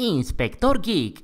Inspector Geek.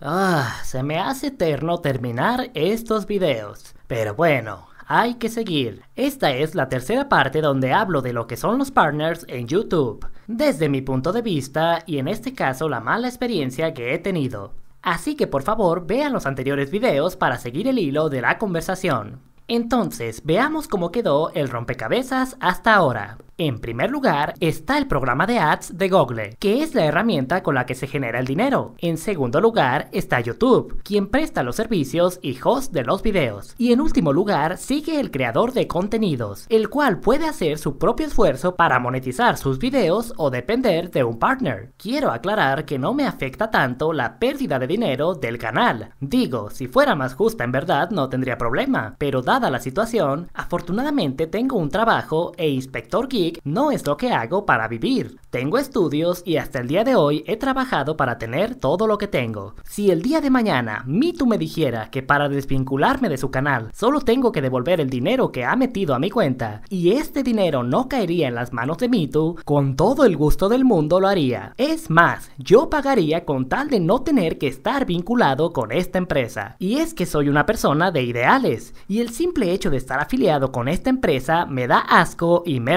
Ah, se me hace eterno terminar estos videos. Pero bueno, hay que seguir. Esta es la tercera parte donde hablo de lo que son los partners en YouTube, desde mi punto de vista y en este caso la mala experiencia que he tenido. Así que por favor vean los anteriores videos para seguir el hilo de la conversación. Entonces, veamos cómo quedó el rompecabezas hasta ahora. En primer lugar está el programa de ads de Google, que es la herramienta con la que se genera el dinero. En segundo lugar está YouTube, quien presta los servicios y host de los videos. Y en último lugar sigue el creador de contenidos, el cual puede hacer su propio esfuerzo para monetizar sus videos o depender de un partner. Quiero aclarar que no me afecta tanto la pérdida de dinero del canal. Digo, si fuera más justa en verdad no tendría problema, pero dada la situación, afortunadamente tengo un trabajo e inspector guía no es lo que hago para vivir. Tengo estudios y hasta el día de hoy he trabajado para tener todo lo que tengo. Si el día de mañana Mitu me dijera que para desvincularme de su canal solo tengo que devolver el dinero que ha metido a mi cuenta y este dinero no caería en las manos de Mitu, con todo el gusto del mundo lo haría. Es más, yo pagaría con tal de no tener que estar vinculado con esta empresa. Y es que soy una persona de ideales y el simple hecho de estar afiliado con esta empresa me da asco y me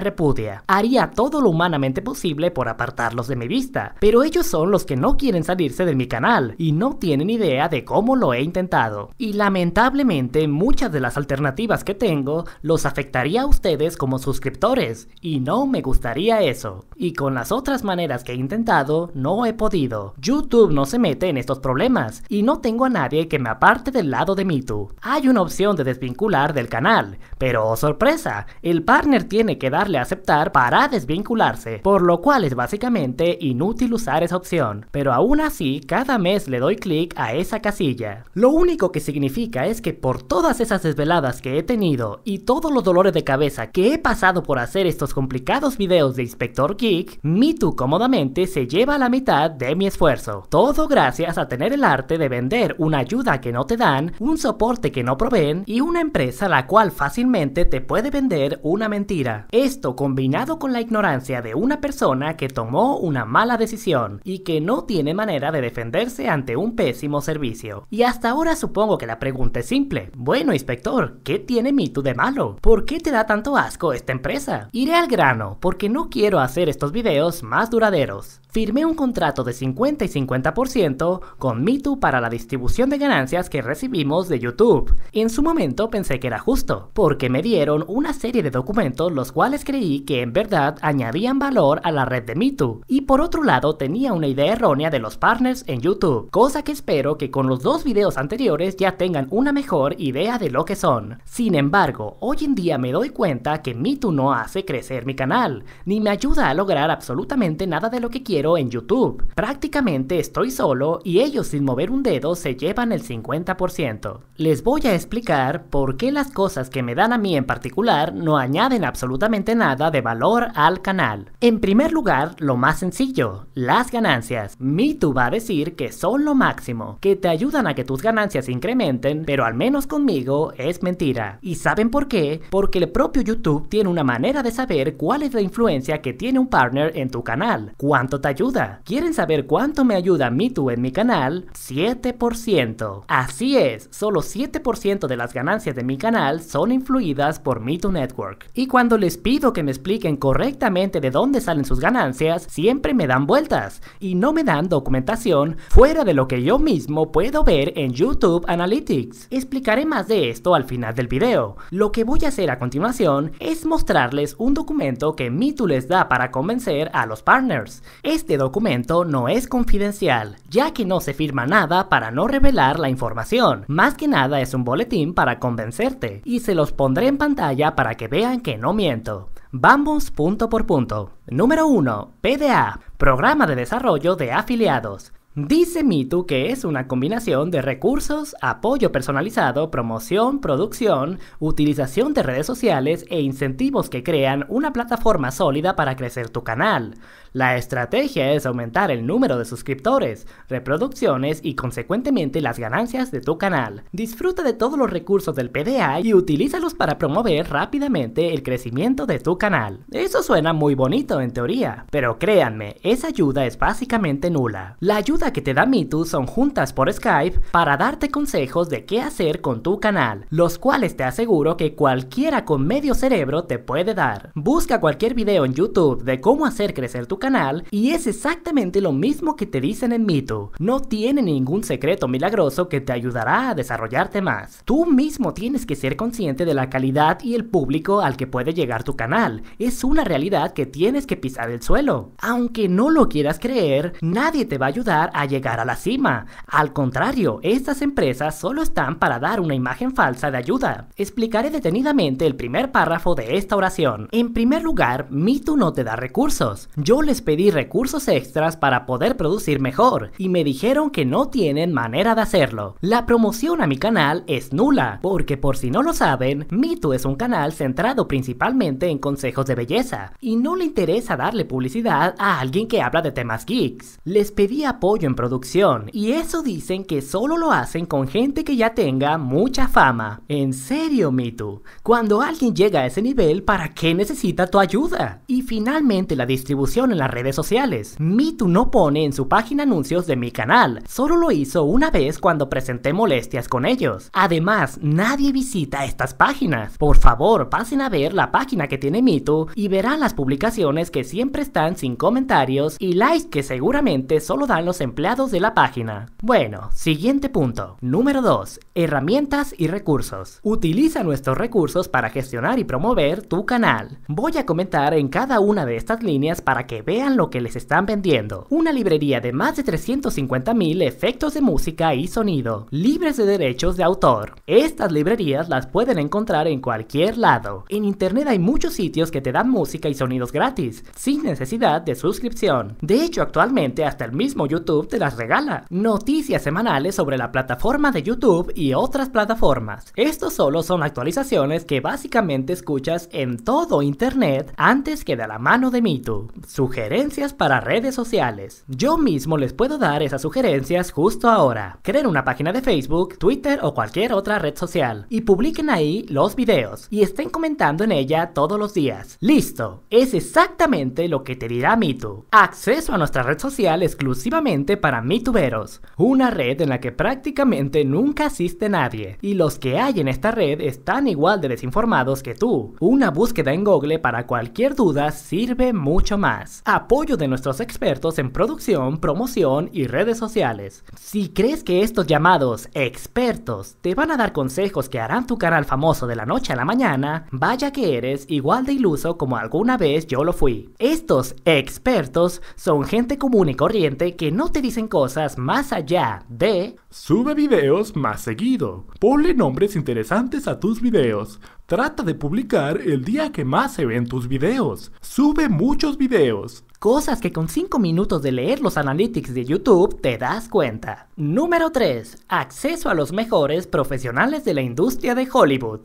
Haría todo lo humanamente posible por apartarlos de mi vista, pero ellos son los que no quieren salirse de mi canal y no tienen idea de cómo lo he intentado. Y lamentablemente muchas de las alternativas que tengo los afectaría a ustedes como suscriptores y no me gustaría eso. Y con las otras maneras que he intentado no he podido. YouTube no se mete en estos problemas y no tengo a nadie que me aparte del lado de MeToo. Hay una opción de desvincular del canal, pero oh sorpresa, el partner tiene que darle a aceptar para desvincularse, por lo cual es básicamente inútil usar esa opción, pero aún así cada mes le doy clic a esa casilla. Lo único que significa es que por todas esas desveladas que he tenido y todos los dolores de cabeza que he pasado por hacer estos complicados videos de Inspector Geek, MeToo cómodamente se lleva la mitad de mi esfuerzo. Todo gracias a tener el arte de vender una ayuda que no te dan, un soporte que no proveen y una empresa la cual fácilmente te puede vender una mentira. Esto con combinado con la ignorancia de una persona que tomó una mala decisión y que no tiene manera de defenderse ante un pésimo servicio. Y hasta ahora supongo que la pregunta es simple. Bueno, inspector, ¿qué tiene Mitu de malo? ¿Por qué te da tanto asco esta empresa? Iré al grano, porque no quiero hacer estos videos más duraderos firmé un contrato de 50 y 50% con MeToo para la distribución de ganancias que recibimos de YouTube. En su momento pensé que era justo, porque me dieron una serie de documentos los cuales creí que en verdad añadían valor a la red de MeToo. Y por otro lado tenía una idea errónea de los partners en YouTube, cosa que espero que con los dos videos anteriores ya tengan una mejor idea de lo que son. Sin embargo, hoy en día me doy cuenta que MeToo no hace crecer mi canal, ni me ayuda a lograr absolutamente nada de lo que quiero en YouTube. Prácticamente estoy solo y ellos sin mover un dedo se llevan el 50%. Les voy a explicar por qué las cosas que me dan a mí en particular no añaden absolutamente nada de valor al canal. En primer lugar, lo más sencillo, las ganancias. MeToo va a decir que son lo máximo, que te ayudan a que tus ganancias incrementen, pero al menos conmigo es mentira. ¿Y saben por qué? Porque el propio YouTube tiene una manera de saber cuál es la influencia que tiene un partner en tu canal, cuánto te ayuda. ¿Quieren saber cuánto me ayuda MeToo en mi canal? 7%. Así es, solo 7% de las ganancias de mi canal son influidas por MeToo Network. Y cuando les pido que me expliquen correctamente de dónde salen sus ganancias, siempre me dan vueltas y no me dan documentación fuera de lo que yo mismo puedo ver en YouTube Analytics. Explicaré más de esto al final del video. Lo que voy a hacer a continuación es mostrarles un documento que MeToo les da para convencer a los partners. Este documento no es confidencial, ya que no se firma nada para no revelar la información. Más que nada es un boletín para convencerte, y se los pondré en pantalla para que vean que no miento. Vamos punto por punto. Número 1. PDA, Programa de Desarrollo de Afiliados. Dice Mitu que es una combinación de recursos, apoyo personalizado, promoción, producción, utilización de redes sociales e incentivos que crean una plataforma sólida para crecer tu canal. La estrategia es aumentar el número de suscriptores, reproducciones y consecuentemente las ganancias de tu canal. Disfruta de todos los recursos del PDA y utilízalos para promover rápidamente el crecimiento de tu canal. Eso suena muy bonito en teoría, pero créanme, esa ayuda es básicamente nula. La ayuda que te da Mitu son juntas por Skype para darte consejos de qué hacer con tu canal, los cuales te aseguro que cualquiera con medio cerebro te puede dar. Busca cualquier video en YouTube de cómo hacer crecer tu canal y es exactamente lo mismo que te dicen en Mito. No tiene ningún secreto milagroso que te ayudará a desarrollarte más. Tú mismo tienes que ser consciente de la calidad y el público al que puede llegar tu canal. Es una realidad que tienes que pisar el suelo. Aunque no lo quieras creer, nadie te va a ayudar a llegar a la cima. Al contrario, estas empresas solo están para dar una imagen falsa de ayuda. Explicaré detenidamente el primer párrafo de esta oración. En primer lugar, Mito no te da recursos. Yo les pedí recursos extras para poder producir mejor y me dijeron que no tienen manera de hacerlo. La promoción a mi canal es nula, porque por si no lo saben, Mito es un canal centrado principalmente en consejos de belleza y no le interesa darle publicidad a alguien que habla de temas geeks. Les pedí apoyo en producción y eso dicen que solo lo hacen con gente que ya tenga mucha fama. En serio, Mito, cuando alguien llega a ese nivel, ¿para qué necesita tu ayuda? Y finalmente la distribución en la redes sociales. Mitu no pone en su página anuncios de mi canal, solo lo hizo una vez cuando presenté molestias con ellos. Además, nadie visita estas páginas. Por favor, pasen a ver la página que tiene Mitu y verán las publicaciones que siempre están sin comentarios y likes que seguramente solo dan los empleados de la página. Bueno, siguiente punto. Número 2. Herramientas y recursos. Utiliza nuestros recursos para gestionar y promover tu canal. Voy a comentar en cada una de estas líneas para que vean lo que les están vendiendo. Una librería de más de 350.000 efectos de música y sonido, libres de derechos de autor. Estas librerías las pueden encontrar en cualquier lado. En internet hay muchos sitios que te dan música y sonidos gratis, sin necesidad de suscripción. De hecho, actualmente hasta el mismo YouTube te las regala. Noticias semanales sobre la plataforma de YouTube y otras plataformas. Estos solo son actualizaciones que básicamente escuchas en todo internet antes que de la mano de Mitu. Sugerencias para redes sociales. Yo mismo les puedo dar esas sugerencias justo ahora. Creen una página de Facebook, Twitter o cualquier otra red social y publiquen ahí los videos y estén comentando en ella todos los días. Listo, es exactamente lo que te dirá Mitu. Acceso a nuestra red social exclusivamente para Mituberos, una red en la que prácticamente nunca asiste nadie y los que hay en esta red están igual de desinformados que tú. Una búsqueda en Google para cualquier duda sirve mucho más apoyo de nuestros expertos en producción, promoción y redes sociales. Si crees que estos llamados expertos te van a dar consejos que harán tu canal famoso de la noche a la mañana, vaya que eres igual de iluso como alguna vez yo lo fui. Estos expertos son gente común y corriente que no te dicen cosas más allá de... Sube videos más seguido. Ponle nombres interesantes a tus videos. Trata de publicar el día que más se ven tus videos. Sube muchos videos. Cosas que con 5 minutos de leer los analytics de YouTube te das cuenta. Número 3. Acceso a los mejores profesionales de la industria de Hollywood.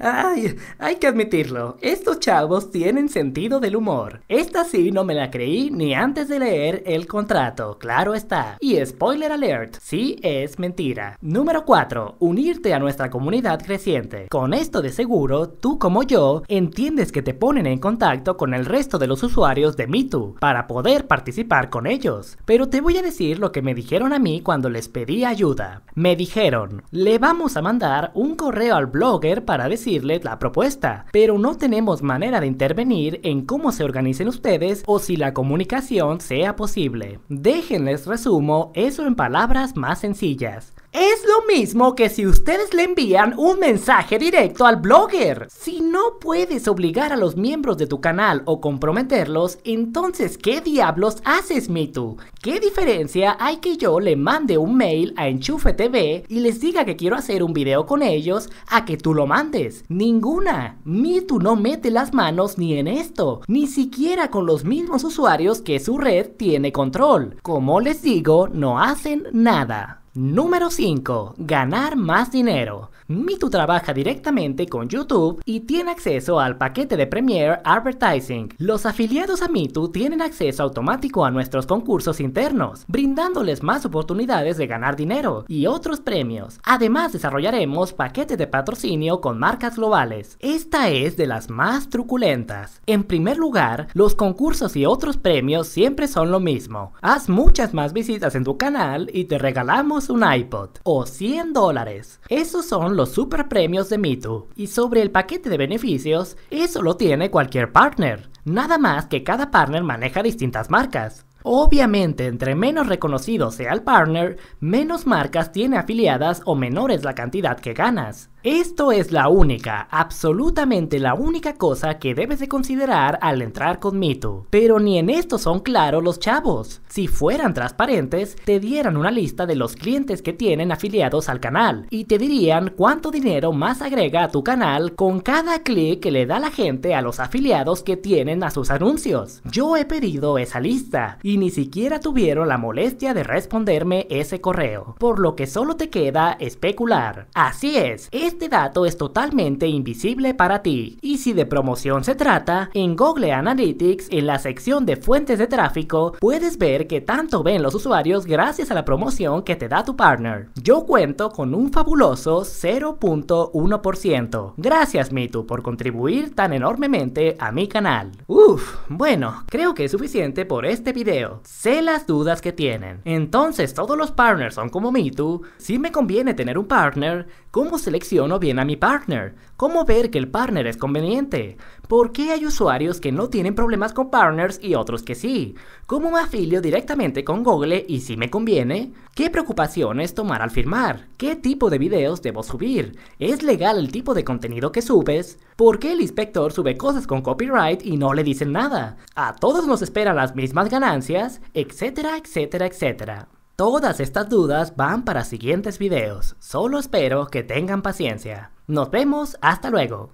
Ay, hay que admitirlo, estos chavos tienen sentido del humor. Esta sí no me la creí ni antes de leer el contrato, claro está. Y spoiler alert, sí es mentira. Número 4. Unirte a nuestra comunidad creciente. Con esto de seguro, tú como yo, entiendes que te ponen en contacto con el resto de los usuarios de MeToo para poder participar con ellos. Pero te voy a decir lo que me dijeron a mí cuando les pedí ayuda. Me dijeron, le vamos a mandar un correo al blogger para decir la propuesta, pero no tenemos manera de intervenir en cómo se organicen ustedes o si la comunicación sea posible. Déjenles resumo eso en palabras más sencillas. Es lo mismo que si ustedes le envían un mensaje directo al blogger. Si no puedes obligar a los miembros de tu canal o comprometerlos, entonces ¿qué diablos haces, Mitu? ¿Qué diferencia hay que yo le mande un mail a Enchufe TV y les diga que quiero hacer un video con ellos a que tú lo mandes? Ninguna. Mitu no mete las manos ni en esto, ni siquiera con los mismos usuarios que su red tiene control. Como les digo, no hacen nada. Número 5. Ganar más dinero. Mitu trabaja directamente con YouTube y tiene acceso al paquete de Premier Advertising. Los afiliados a Mitu tienen acceso automático a nuestros concursos internos, brindándoles más oportunidades de ganar dinero y otros premios. Además, desarrollaremos paquetes de patrocinio con marcas globales. Esta es de las más truculentas. En primer lugar, los concursos y otros premios siempre son lo mismo. Haz muchas más visitas en tu canal y te regalamos un iPod o 100 dólares. Esos son los super premios de Mitu. Y sobre el paquete de beneficios, eso lo tiene cualquier partner. Nada más que cada partner maneja distintas marcas. Obviamente, entre menos reconocido sea el partner, menos marcas tiene afiliadas o menor es la cantidad que ganas. Esto es la única, absolutamente la única cosa que debes de considerar al entrar con Mitu. Pero ni en esto son claros los chavos. Si fueran transparentes, te dieran una lista de los clientes que tienen afiliados al canal y te dirían cuánto dinero más agrega a tu canal con cada clic que le da la gente a los afiliados que tienen a sus anuncios. Yo he pedido esa lista y ni siquiera tuvieron la molestia de responderme ese correo, por lo que solo te queda especular. Así es, este dato es totalmente invisible para ti. Y si de promoción se trata, en Google Analytics, en la sección de fuentes de tráfico, puedes ver que tanto ven los usuarios gracias a la promoción que te da tu partner. Yo cuento con un fabuloso 0.1%. Gracias Mitu por contribuir tan enormemente a mi canal. Uf, bueno, creo que es suficiente por este video. Sé las dudas que tienen. Entonces, todos los partners son como Mitu. Si me conviene tener un partner, ¿cómo selecciono bien a mi partner? ¿Cómo ver que el partner es conveniente? ¿Por qué hay usuarios que no tienen problemas con partners y otros que sí? ¿Cómo me afilio directamente con Google y si me conviene? ¿Qué preocupaciones tomar al firmar? ¿Qué tipo de videos debo subir? ¿Es legal el tipo de contenido que subes? ¿Por qué el inspector sube cosas con copyright y no le dicen nada? ¿A todos nos esperan las mismas ganancias? Etcétera, etcétera, etcétera. Todas estas dudas van para siguientes videos, solo espero que tengan paciencia. Nos vemos, hasta luego.